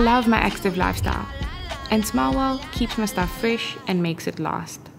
I love my active lifestyle, and Smile Well keeps my stuff fresh and makes it last.